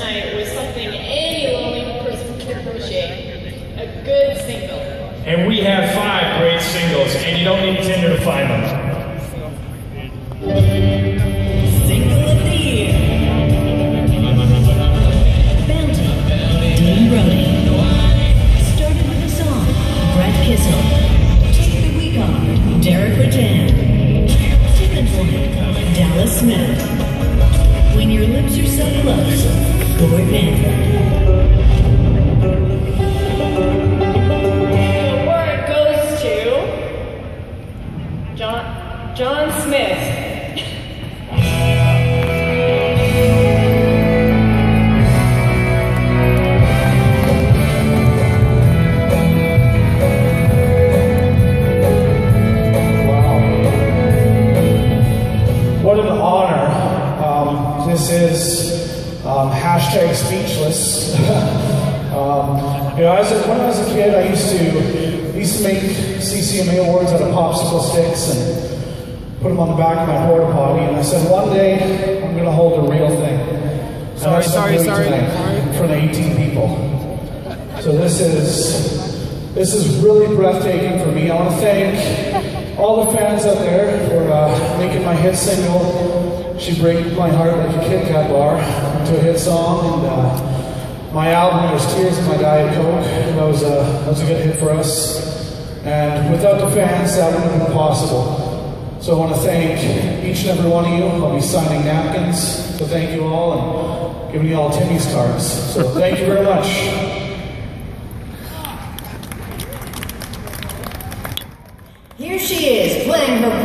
tonight with something any lonely person can appreciate. A good single. And we have five great singles, and you don't need Tinder to find them. Single John Smith. What an honor. Um, this is um, hashtag speechless. um, you know, as a, when I was a kid, I used to used to make CCMA awards out of popsicle sticks and put them on the back of my porta potty. And I said, one day I'm going to hold a real thing. And Sorry, sorry, sorry, tonight sorry. In front of 18 people. So this is this is really breathtaking for me. I want to thank all the fans out there for uh, making my hit single "She Break My Heart Like a Kit Kat Bar" into a hit song, and uh, my album was Tears in My Diet Coke." That was a that was a good hit for us. And without the fans, that wouldn't have been possible. So I want to thank each and every one of you. I'll be signing napkins, so thank you all, and giving you all Timmy's cards. So thank you very much. Here she is, playing her